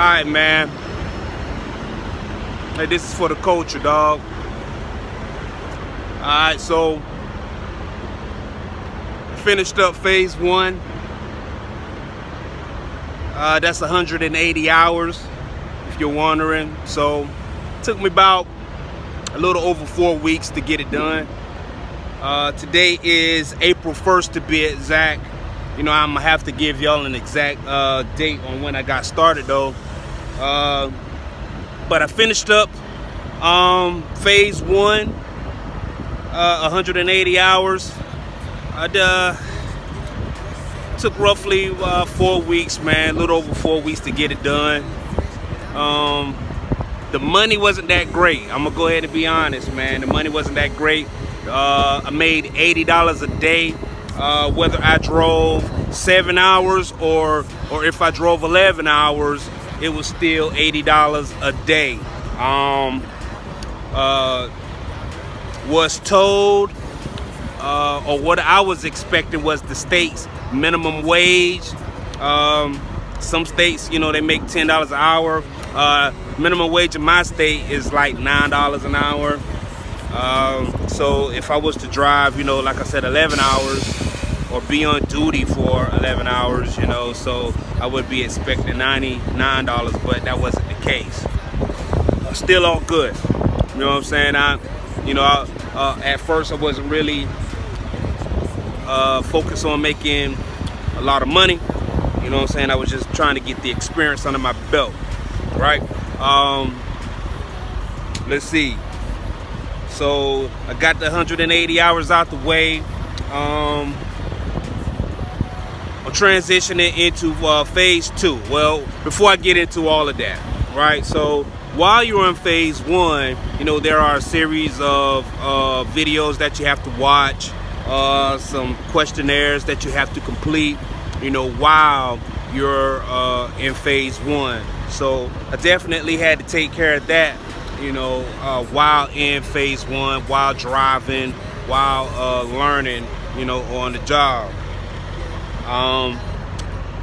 Alright, man. Hey, this is for the culture, dog. Alright, so finished up phase one. Uh, that's 180 hours, if you're wondering. So, took me about a little over four weeks to get it done. Uh, today is April 1st to be exact. You know, I'm gonna have to give y'all an exact uh, date on when I got started though. Uh, but I finished up um, phase one, uh, 180 hours. I uh, took roughly uh, four weeks, man, a little over four weeks to get it done. Um, the money wasn't that great. I'm gonna go ahead and be honest, man. The money wasn't that great. Uh, I made $80 a day, uh, whether I drove seven hours or or if I drove 11 hours, it was still $80 a day. Um, uh, was told, uh, or what I was expecting was the state's minimum wage. Um, some states, you know, they make $10 an hour. Uh, minimum wage in my state is like $9 an hour. Um, so if I was to drive, you know, like I said, 11 hours or be on duty for 11 hours, you know, so I would be expecting $99, but that wasn't the case. Still all good. You know what I'm saying? I, you know, I, uh, at first I wasn't really uh, focused on making a lot of money. You know what I'm saying? I was just trying to get the experience under my belt, right? Um, let's see. So I got the 180 hours out the way. Um, I'm transitioning into uh, phase two. Well, before I get into all of that, right? So while you're in phase one, you know, there are a series of uh, videos that you have to watch, uh, some questionnaires that you have to complete, you know, while you're uh, in phase one. So I definitely had to take care of that, you know, uh, while in phase one, while driving, while uh, learning, you know, on the job. Um,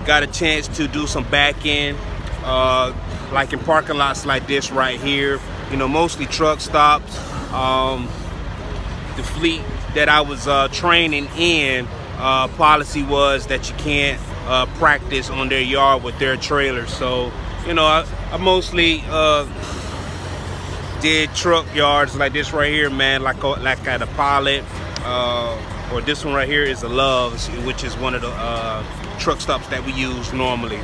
got a chance to do some back end, uh, like in parking lots like this right here. You know, mostly truck stops. Um, the fleet that I was uh, training in, uh, policy was that you can't uh, practice on their yard with their trailers. So, you know, I, I mostly did truck yards like this right here, man, like like at a pilot. Uh, or this one right here is a Love's, which is one of the uh, truck stops that we use normally.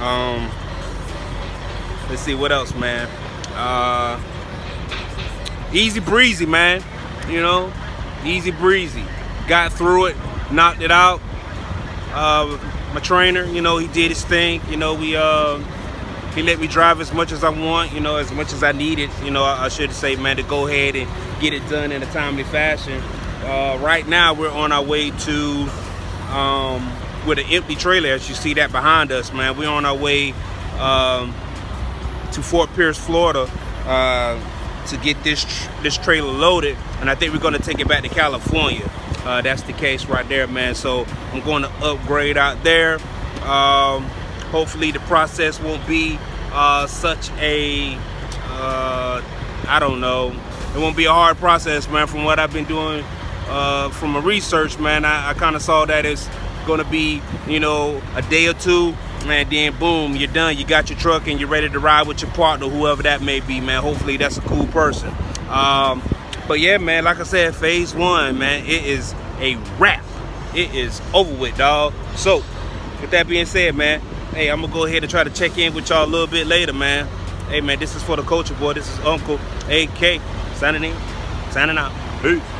Um, let's see what else, man. Uh, easy breezy, man. You know, easy breezy. Got through it, knocked it out. Uh, my trainer, you know, he did his thing. You know, we uh, he let me drive as much as I want. You know, as much as I needed. You know, I, I should say, man, to go ahead and get it done in a timely fashion. Uh, right now, we're on our way to um, with an empty trailer. As you see that behind us, man, we're on our way um, to Fort Pierce, Florida, uh, to get this tr this trailer loaded, and I think we're going to take it back to California. Uh, that's the case right there, man. So I'm going to upgrade out there. Um, hopefully, the process won't be uh, such a uh, I don't know. It won't be a hard process, man. From what I've been doing uh, from a research, man, I, I kind of saw that it's to be, you know, a day or two, and then boom, you're done. You got your truck and you're ready to ride with your partner, whoever that may be, man. Hopefully that's a cool person. Um, but yeah, man, like I said, phase one, man, it is a wrap. It is over with, dog. So, with that being said, man, hey, I'm to go ahead and try to check in with y'all a little bit later, man. Hey, man, this is for the culture boy. This is Uncle AK signing in, signing out. Peace.